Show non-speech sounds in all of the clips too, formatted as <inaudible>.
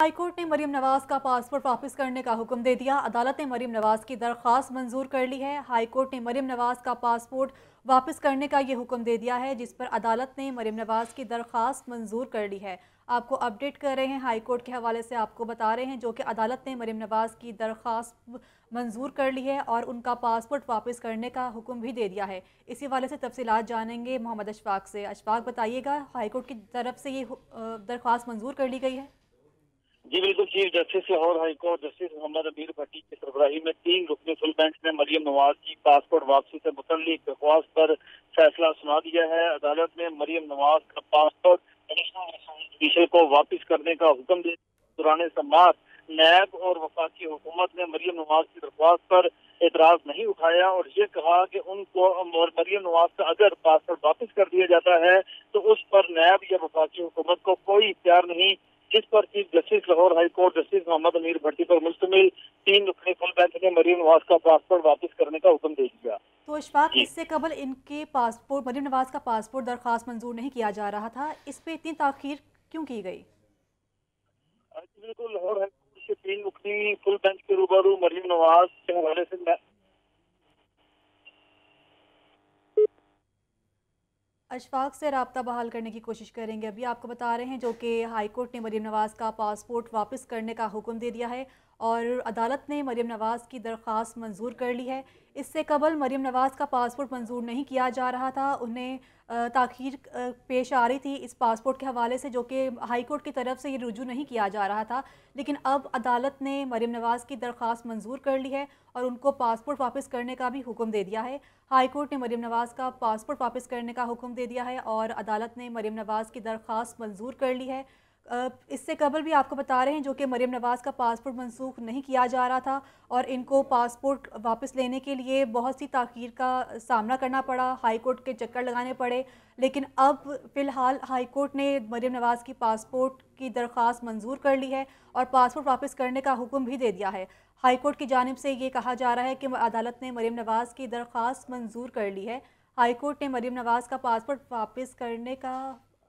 High court ने मरीम नवाज़ का passport वापस करने का हुक्म दे दिया। अदालत ने मरीम नवाज़ की दरख्वास्त मंजूर कर ली है। हाईकोर्ट ने मरीम नवाज़ का पासपोर्ट वापस करने का ये हुक्म दे दिया है, जिस पर अदालत ने मरीम नवाज़ की दरख्वास्त मंजूर कर ली है। आपको अपडेट कर रहे हैं हाईकोर्ट के हवाले से आपको बता रहे हैं, जो कि अदालत ने मरीम नवाज़ की दरख्वास्त मंजूर कर ली है और उनका पासपोर्ट वापस करने का हुक्म भी दे दिया है। इसी वाले से तफसीत जानेंगे मोहम्मद अशफाक से। अशफाक, बताइएगा, हाईकोर्ट की तरफ़ से ये दरख्वास्त मंजूर कर ली गई है? जी, बिल्कुल, chief justice Lahore high court justice Mohammad Ameer Bhatti की सरबराही में तीन रुकनी फुल बेंच ने मरियम नवाज़ की पासपोर्ट वापसी से मुतलिक दरख्वास्त पर फैसला सुना दिया है। अदालत ने मरियम नवाज़ का पासपोर्ट एडिशनल को वापस करने का हुक्म दे दौरान समात नैब और वफाकी हुकूमत ने मरियम नवाज़ की दरख्वास्त पर एतराज़ नहीं उठाया और ये कहा कि उनको मरियम नवाज़ का अगर पासपोर्ट वापस कर दिया जाता है तो उस पर नैब या वफाकी हुकूमत को कोई इख्तियार नहीं जिस पर chief justice Lahore high court justice Mohammad Ameer Bhatti पर मुश्तमिल तीन रुकनी फुल बेंच ने मरीम नवाज़ का पासपोर्ट वापस करने का हुक्म दे दिया। तो अशफाक इससे कबल इनके पासपोर्ट मरीम नवाज़ का पासपोर्ट दरखास्त मंजूर नहीं किया जा रहा था। इस पे इतनी ताखिर क्यों की गई? बिल्कुल लाहौर हाई कोर्ट के तीन रुकनी फुल बेंच के रूबरू मरीम नवाज़ के हवाले से अशफाक से रबता बहाल करने की कोशिश करेंगे। अभी आपको बता रहे हैं जो कि हाईकोर्ट ने मरीम नवाज़ का पासपोर्ट वापस करने का हुक्म दे दिया है। और अदालत ने मरीम नवाज़ की दरख्वास्त मंजूर कर ली है। इससे कबल मरीम नवाज़ का पासपोर्ट मंजूर नहीं किया जा रहा था। उन्हें ताखीर पेश आ रही थी इस पासपोर्ट के हवाले से, जो कि हाई कोर्ट की तरफ़ से ये रुजू नहीं किया जा रहा था। लेकिन अब अदालत ने मरीम नवाज़ की दरख्वास्त मंजूर कर ली है और उनको पासपोर्ट वापस करने का भी हुक्म दे दिया है। हाई कोर्ट ने मरीम नवाज़ का पासपोर्ट वापस करने का हुक्म दे दिया है और अदालत ने मरीम नवाज़ की दरख्वास्त मंजूर कर ली है। इससे कबल भी आपको बता रहे हैं जो कि मरीम नवाज़ का पासपोर्ट मनसूख नहीं किया जा रहा था और इनको पासपोर्ट वापस लेने के लिए बहुत सी ताखीर का सामना करना पड़ा, हाई कोर्ट के चक्कर लगाने पड़े। लेकिन अब फ़िलहाल हाई कोर्ट ने मरीम नवाज़ की पासपोर्ट की दरख्वास्त मंजूर कर ली है और पासपोर्ट वापस करने का हुक्म भी दे दिया है। हाई कोर्ट की जानब से ये कहा जा रहा है कि अदालत ने मरीम नवाज़ की दरख्वास्त मंजूर कर ली है। हाई कोर्ट ने मरीम नवाज़ का पासपोर्ट वापस करने का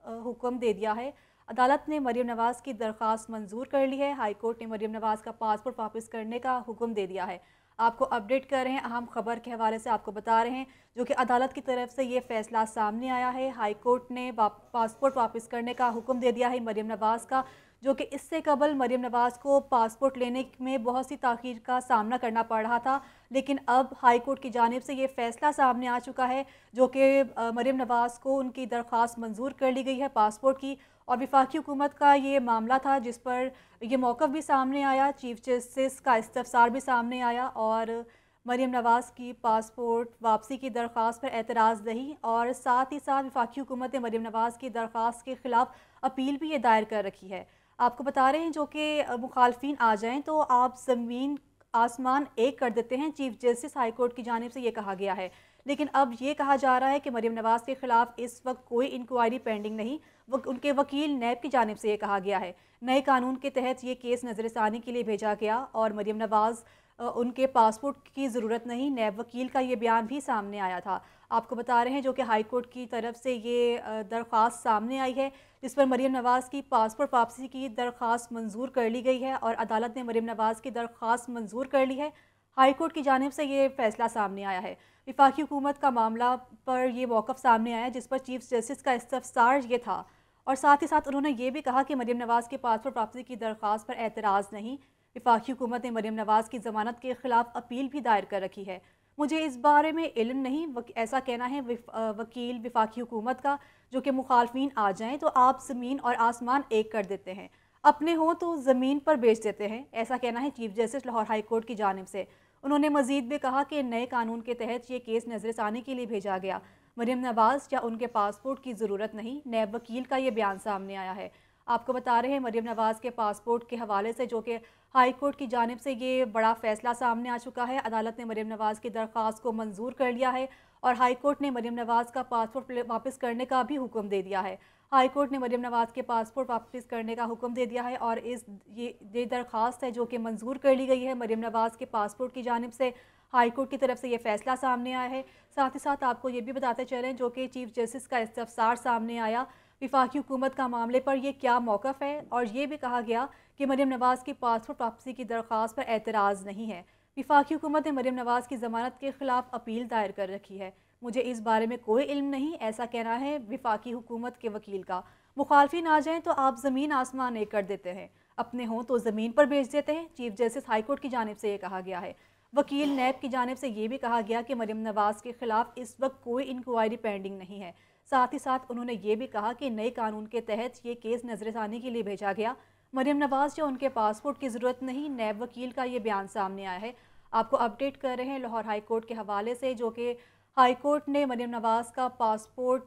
हुक्म दे दिया है। अदालत ने मरीम नवाज़ की दरख्वास्त मंजूर कर ली है। हाईकोर्ट ने मरीम नवाज़ का पासपोर्ट वापस करने का हुक्म दे दिया है। आपको अपडेट कर रहे हैं अहम खबर के हवाले से आपको बता रहे हैं, जो कि अदालत की तरफ़ से ये फैसला सामने आया है। हाई कोर्ट ने पासपोर्ट वापस करने का हुक्म दे दिया है मरीम नवाज़ का, जो कि इससे कबल मरीम नवाज़ को पासपोर्ट लेने में बहुत सी ताखीर का सामना करना पड़ रहा था। लेकिन अब हाई कोर्ट की जानब से ये फ़ैसला सामने आ चुका है, जो कि मरीम नवाज़ को उनकी दरख्वास्त मंजूर कर ली गई है पासपोर्ट की। और विफाकी हुकूमत का ये मामला था, जिस पर यह मौक़ भी सामने आया, चीफ जस्टिस का इस्तफसार भी सामने आया और मरीम नवाज़ की पासपोर्ट वापसी की दरख्वास्त पर एतराज़ नहीं और साथ ही साथ विफाकी हुकूमत ने मरीम नवाज़ की दरख्वास्त के ख़िलाफ़ अपील भी ये दायर कर रखी है। आपको बता रहे हैं जो कि मुखालफी आ जाएँ तो आप ज़मीन आसमान एक कर देते हैं। चीफ जस्टिस हाईकोर्ट की जानब से ये कहा गया है। लेकिन अब ये कहा जा रहा है कि मरीम नवाज़ के ख़िलाफ़ इस वक्त कोई इंक्वायरी पेंडिंग नहीं। उनके वकील नैब की जानब से ये कहा गया है। नए कानून के तहत ये केस नज़रसानी के लिए भेजा गया और मरीम नवाज़ उनके पासपोर्ट की ज़रूरत नहीं। नैब वकील का ये बयान भी सामने आया था। आपको बता रहे हैं जो कि हाई कोर्ट की तरफ़ से ये दरख्वास्त सामने आई है, जिस पर मरीम नवाज़ की पासपोर्ट वापसी की दरख्वास्त मंजूर कर ली गई है और अदालत ने मरीम नवाज़ की दरख्वास्त मंजूर कर ली है। हाई कोर्ट की जानब से ये फैसला सामने आया है। विफाकी हुकूमत का मामला पर यह मौक़ सामने आया जिस पर चीफ जस्टिस का इस्तफसार ये था। और साथ ही साथ उन्होंने ये भी कहा कि मरीम नवाज़ के पासपोर्ट वापसी की दरख्वास्त पर एतराज़ नहीं। विफाकी हुकूमत ने मरीम नवाज़ की ज़मानत के ख़िलाफ़ अपील भी दायर कर रखी है। मुझे इस बारे में इल्म नहीं वक, ऐसा कहना है विफ, वकील विफाकी हुकूमत का जो कि मुखालफी आ जाएँ तो आप ज़मीन और आसमान एक कर देते हैं। अपने हों तो ज़मीन पर बेच देते हैं ऐसा कहना है chief justice Lahore high court की जानब से। उन्होंने मजीद भी कहा कि नए कानून के तहत ये केस नजरसानी के लिए भेजा गया। मरीम नवाज़ या उनके पासपोर्ट की ज़रूरत नहीं? नए वकील का ये बयान सामने आया है। आपको बता रहे हैं मरीम नवाज़ के पासपोर्ट के हवाले से, जो कि हाई कोर्ट की जानब से ये बड़ा फैसला सामने आ चुका है। अदालत ने मरीम नवाज़ की दरख्वास्त को मंजूर कर लिया है और हाई कोर्ट ने मरीम नवाज़ का पासपोर्ट वापस करने का भी हुक्म दे दिया है। हाई कोर्ट ने मरीम नवाज़ के पासपोर्ट वापस करने का हुक्म दे दिया है और इस ये ये दरख्वास्त है जो कि मंजूर कर ली गई है। मरीम नवाज़ के पासपोर्ट की जानब से हाई कोर्ट की तरफ़ से ये फैसला सामने आया है। साथ ही साथ आपको ये भी बताते चलें, जो कि चीफ जस्टिस का इस्तफसार सामने आया। विफाकी हुकूमत का मामले पर यह क्या मौक़ है? और ये भी कहा गया कि मरीम नवाज़ की पासपोर्ट वापसी की दरख्वास्त पर एतराज़ नहीं है। विफाकी हुकूमत ने मरीम नवाज़ की ज़मानत के ख़िलाफ़ अपील दायर कर रखी है। मुझे इस बारे में कोई इल्म नहीं, ऐसा कहना है विफाकी हुकूमत के वकील का। मुखालफी ना जाएँ तो आप ज़मीन आसमान एक कर देते हैं। अपने हों तो ज़मीन पर भेज देते हैं। चीफ जस्टिस हाईकोर्ट की जानब से ये कहा गया है। वकील नैब की जानब से ये भी कहा गया कि मरीम नवाज़ के ख़िलाफ़ इस वक्त कोई इंक्वायरी पेंडिंग नहीं है। साथ ही साथ उन्होंने ये भी कहा कि नए कानून के तहत ये केस नजरसानी के लिए भेजा गया। मरीम नवाज़ या उनके पासपोर्ट की ज़रूरत नहीं, नैब वकील का ये बयान सामने आया है। आपको अपडेट कर रहे हैं लाहौर हाई कोर्ट के हवाले से, जो कि हाई कोर्ट ने मरीम नवाज़ का पासपोर्ट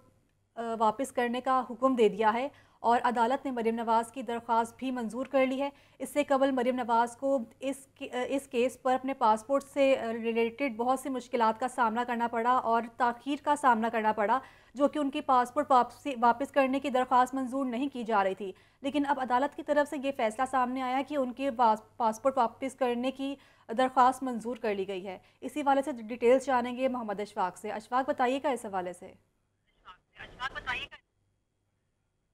वापस करने का हुक्म दे दिया है और अदालत ने मरीम नवाज़ की दरख्वास्त भी मंजूर कर ली है। इससे कबल मरीम नवाज़ को इस इस केस पर अपने पासपोर्ट से रिलेटेड बहुत सी मुश्किल का सामना करना पड़ा और ताखीर का सामना करना पड़ा, जो कि उनकी पासपोर्ट वापसी, वापस करने की दरख्वास्त मंजूर नहीं की जा रही थी। लेकिन अब अदालत की तरफ़ से ये फैसला सामने आया कि उनके पासपोर्ट वापस करने की दरख्वास्त मंजूर कर ली गई है। इसी वाले से डिटेल्स जानेंगे मोहम्मद अशफाक से। अशफाक, बताइएगा इस हवाले से।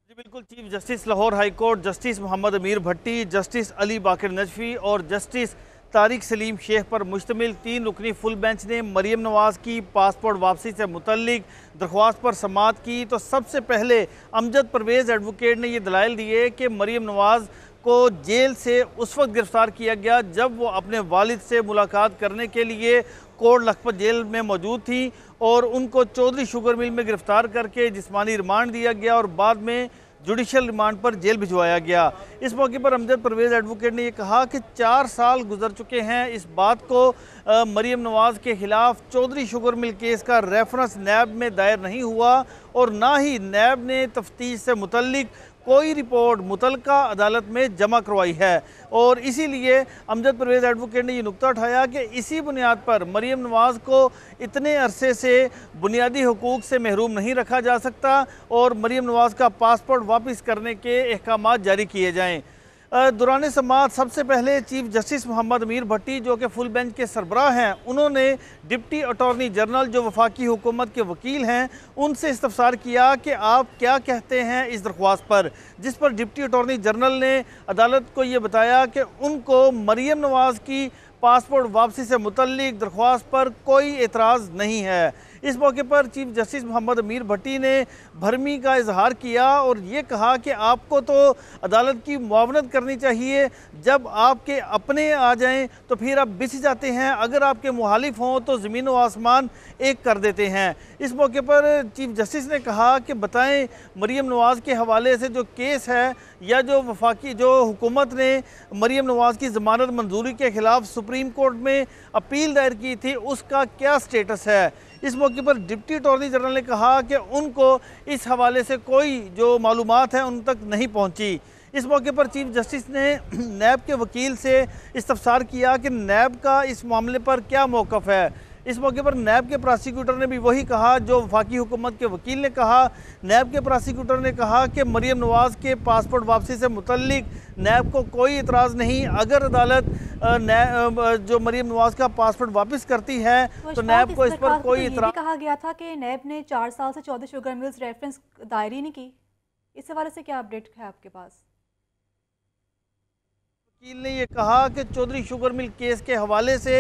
जी, बिल्कुल। Chief justice Lahore high court justice Mohammad Ameer Bhatti, justice Ali Baqar Najafi और जस्टिस तारिक सलीम शेख पर मुश्तमिल तीन रुकनी फुल बेंच ने मरीम नवाज़ की पासपोर्ट वापसी से मुतलिक दरख्वास्त पर समात की। तो सबसे पहले अमजद परवेज़ एडवोकेट ने यह दलाइल दिए कि मरीम नवाज़ को जेल से उस वक्त गिरफ़्तार किया गया जब वो अपने वालिद से मुलाकात करने के लिए कोट लखपत जेल में मौजूद थी और उनको चौधरी शुगर मिल में गिरफ़्तार करके जिसमानी रिमांड दिया गया और बाद में जुडिशल रिमांड पर जेल भिजवाया गया। इस मौके पर अमजद परवेज़ एडवोकेट ने यह कहा कि चार साल गुजर चुके हैं। इस बात को मरीम नवाज़ के ख़िलाफ़ चौधरी शुगर मिल केस का रेफरेंस नैब में दायर नहीं हुआ और ना ही नैब ने तफ्तीश से मुतलिक कोई रिपोर्ट मुतलका अदालत में जमा करवाई है। और इसीलिए अमजद परवेज़ एडवोकेट ने यह नुकता उठाया कि इसी बुनियाद पर मरीम नवाज़ को इतने अरसे से बुनियादी हकूक़ से महरूम नहीं रखा जा सकता और मरीम नवाज़ का पासपोर्ट वापस करने के अहकाम जारी किए जाएँ। दौरान समात सबसे पहले चीफ जस्टिस मोहम्मद अमीर भट्टी, जो कि फुल बेंच के सरबराह हैं, उन्होंने डिप्टी अटॉर्नी जनरल, जो वफाकी हुकूमत के वकील हैं, उनसे इस्तफसार किया कि आप क्या कहते हैं इस दरख्वास्त पर, जिस पर डिप्टी अटॉर्नी जनरल ने अदालत को ये बताया कि उनको मरीम नवाज़ की पासपोर्ट वापसी से मुतलिक दरख्वास्त पर कोई एतराज़ नहीं है। इस मौके पर चीफ जस्टिस मोहम्मद अमीर भट्टी ने भरमी का इजहार किया और ये कहा कि आपको तो अदालत की मुआवनत करनी चाहिए। जब आपके अपने आ जाएँ तो फिर आप बिछ जाते हैं। अगर आपके मुहालिफ हों तो ज़मीन व आसमान एक कर देते हैं। इस मौके पर चीफ जस्टिस ने कहा कि बताएँ मरीम नवाज़ के हवाले से जो केस है या जो वफाकी, जो हुकूमत ने मरीम नवाज़ की ज़मानत मंजूरी के ख़िलाफ़ सुप्रीम कोर्ट में अपील दायर की थी, उसका क्या स्टेटस है? इस मौके पर डिप्टी अटॉर्नी जनरल ने कहा कि उनको इस हवाले से कोई जो मालूम है, उन तक नहीं पहुँची। इस मौके पर चीफ जस्टिस ने <clears throat> नैब के वकील से इस्तफसार किया कि नैब का इस मामले पर क्या मौक़ है। इस मौके पर नैब के प्रोसिक्यूटर ने भी वही कहा जो वफाकी हुकूमत के वकील ने कहा। नैब के प्रोसिक्यूटर ने कहा कि मरीम नवाज़ के पासपोर्ट वापसी से मुतलिक नैब को कोई इतराज़ नहीं। अगर अदालत जो मरीम नवाज़ का पासपोर्ट वापस करती है तो, तो नैब को इस पर कोई इतराज़ कहा गया था कि नैब ने चार साल से चौदह शुगर मिल्स रेफरेंस दायरी नहीं की। इस हवाले से क्या अपडेट है आपके पास? वकील ने यह कहा कि चौधरी शुगर मिल केस के हवाले से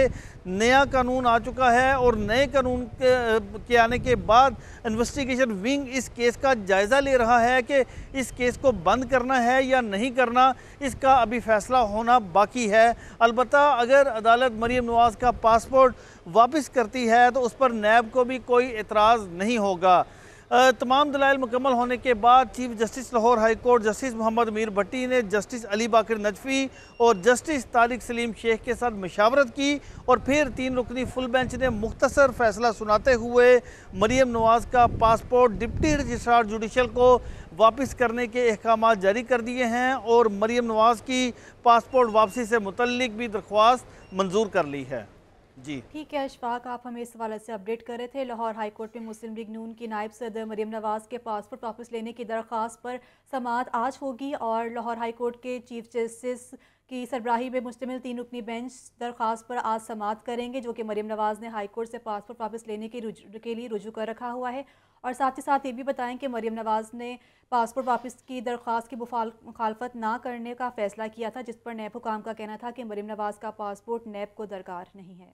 नया कानून आ चुका है और नए कानून के, के आने के बाद इन्वेस्टिगेशन विंग इस केस का जायज़ा ले रहा है कि इस केस को बंद करना है या नहीं करना इसका अभी फ़ैसला होना बाकी है। अलबत् अगर अदालत मरीम नवाज़ का पासपोर्ट वापस करती है तो उस पर नैब को भी कोई एतराज़ नहीं होगा। तमाम दलाइल मुकम्मल होने के बाद chief justice Lahore high court justice Mohammad Mir Bhatti ने जस्टिस अली बाकर नजफ़ी और जस्टिस तारिक सलीम शेख के साथ मशावरत की और फिर तीन रुकनी फुल बेंच ने मुख्तसर फैसला सुनाते हुए मरीम नवाज़ का पासपोर्ट डिप्टी रजिस्ट्रार जुडिशल को वापस करने के अहकाम जारी कर दिए हैं और मरीम नवाज़ की पासपोर्ट वापसी से मुतलिक भी दरख्वास्त मंजूर कर ली है। जी। ठीक है अशफाक आप हमें इस हवाले से अपडेट कर रहे थे। लाहौर हाई कोर्ट में मुस्लिम लीग नून की नायब सदर मरीम नवाज़ के पासपोर्ट वापस लेने की दरख्वास्त पर समात आज होगी और लाहौर हाई कोर्ट के चीफ जस्टिस की सरबराही में मुश्तमिल तीन रुकनी बेंच दरख्वास्त पर आज समात करेंगे जो कि मरीम नवाज़ ने हाई कोर्ट से पासपोर्ट वापस लेने के, के लिए रुजू कर रखा हुआ है। और साथ ही साथ ये भी बताएँ कि मरीम नवाज़ ने पासपोर्ट वापस की दरख्वास्त की मुखालफत ना करने का फ़ैसला किया था जिस पर नैब हुकाम का कहना था कि मरीम नवाज़ का पासपोर्ट नैब को दरकार नहीं है।